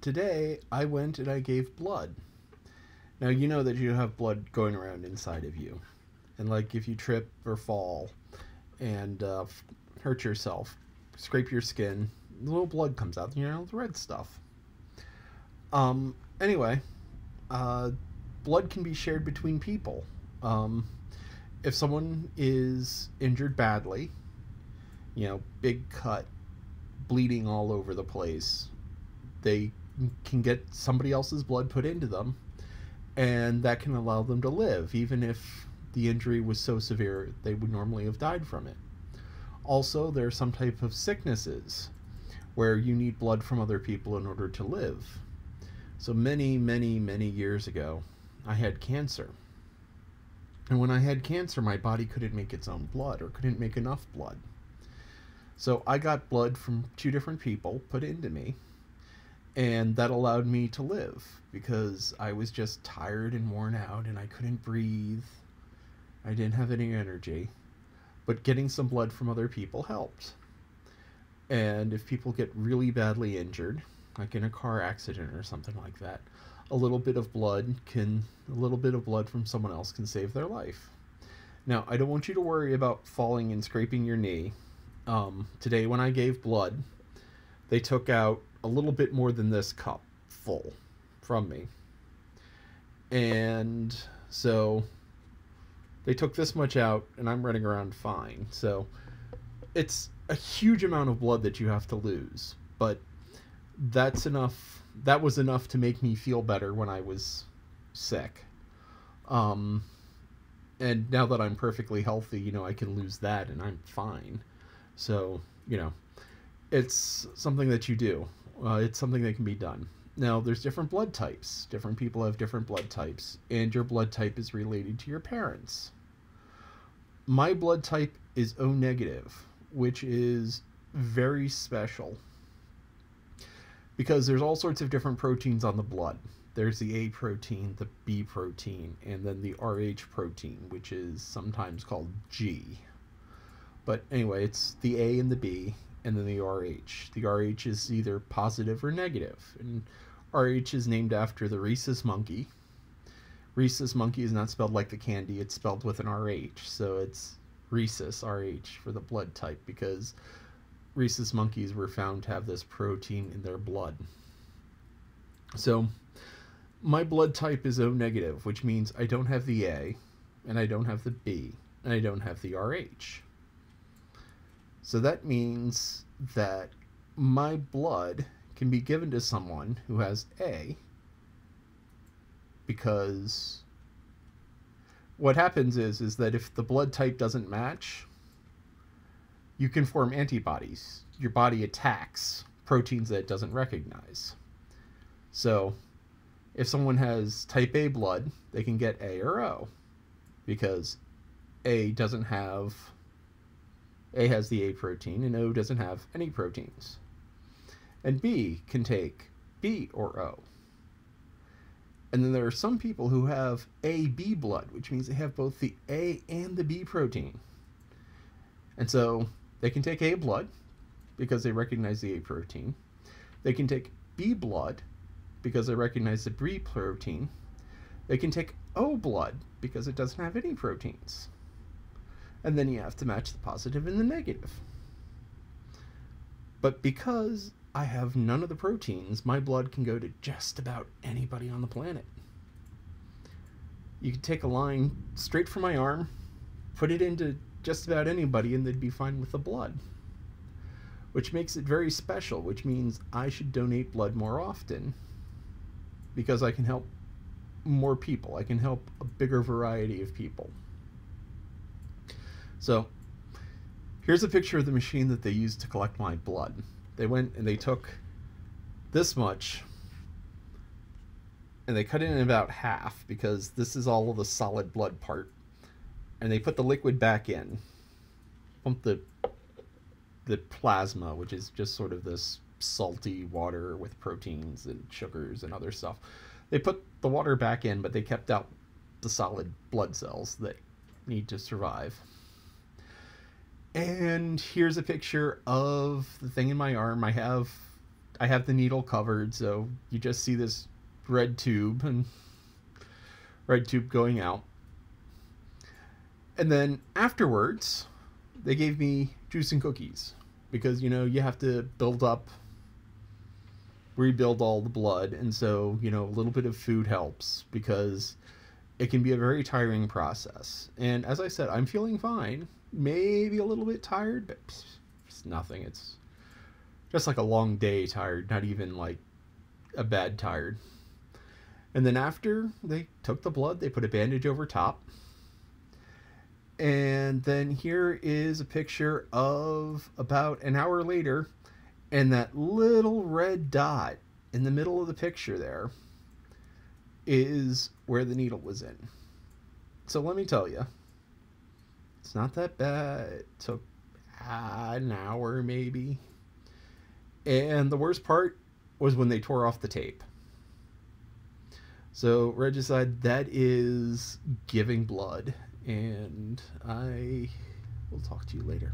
Today I went and I gave blood. Now you know that you have blood going around inside of you. And like if you trip or fall and uh, hurt yourself, scrape your skin, a little blood comes out, you know, the red stuff. Um, anyway, uh, blood can be shared between people. Um, if someone is injured badly, you know, big cut, bleeding all over the place, they can get somebody else's blood put into them, and that can allow them to live, even if the injury was so severe they would normally have died from it. Also, there are some type of sicknesses where you need blood from other people in order to live. So many, many, many years ago, I had cancer. And when I had cancer, my body couldn't make its own blood or couldn't make enough blood. So I got blood from two different people put into me, and that allowed me to live because I was just tired and worn out and I couldn't breathe. I didn't have any energy. But getting some blood from other people helped. And if people get really badly injured, like in a car accident or something like that, a little bit of blood can a little bit of blood from someone else can save their life. Now, I don't want you to worry about falling and scraping your knee. Um, today, when I gave blood, they took out a little bit more than this cup full from me. And so they took this much out, and I'm running around fine. So it's a huge amount of blood that you have to lose, but that's enough. That was enough to make me feel better when I was sick. Um, and now that I'm perfectly healthy, you know, I can lose that and I'm fine. So, you know, it's something that you do. Uh, it's something that can be done. Now, there's different blood types. Different people have different blood types, and your blood type is related to your parents. My blood type is O negative, which is very special because there's all sorts of different proteins on the blood. There's the A protein, the B protein, and then the RH protein, which is sometimes called G. But anyway, it's the A and the B, and then the RH. The RH is either positive or negative. and RH is named after the rhesus monkey. Rhesus monkey is not spelled like the candy; it's spelled with an RH, so it's rhesus RH for the blood type because rhesus monkeys were found to have this protein in their blood. So, my blood type is O negative, which means I don't have the A, and I don't have the B, and I don't have the RH. So that means that my blood can be given to someone who has A because what happens is is that if the blood type doesn't match, you can form antibodies. Your body attacks proteins that it doesn't recognize. So, if someone has type A blood, they can get A or O because A doesn't have A has the A protein and O doesn't have any proteins. And B can take B or O. And then there are some people who have AB blood, which means they have both the A and the B protein. And so they can take A blood because they recognize the A protein. They can take B blood because they recognize the B protein. They can take O blood because it doesn't have any proteins. And then you have to match the positive and the negative. But because I have none of the proteins, my blood can go to just about anybody on the planet. You could take a line straight from my arm, put it into just about anybody, and they'd be fine with the blood. Which makes it very special, which means I should donate blood more often because I can help more people. I can help a bigger variety of people. So, here's a picture of the machine that they used to collect my blood. They went and they took this much and they cut it in about half because this is all of the solid blood part. And they put the liquid back in. Pump the the plasma which is just sort of this salty water with proteins and sugars and other stuff. They put the water back in but they kept out the solid blood cells that need to survive and here's a picture of the thing in my arm. I have I have the needle covered, so you just see this red tube and red tube going out. And then afterwards, they gave me juice and cookies because you know you have to build up rebuild all the blood and so you know a little bit of food helps because it can be a very tiring process and as i said i'm feeling fine maybe a little bit tired but it's nothing. It's just like a long day tired not even like a bad tired. And then after they took the blood they put a bandage over top. And then here is a picture of about an hour later, and that little red dot in the middle of the picture there is where the needle was in. So let me tell you, it's not that bad. It took an hour maybe. And the worst part was when they tore off the tape. So regicide, that is giving blood and I will talk to you later.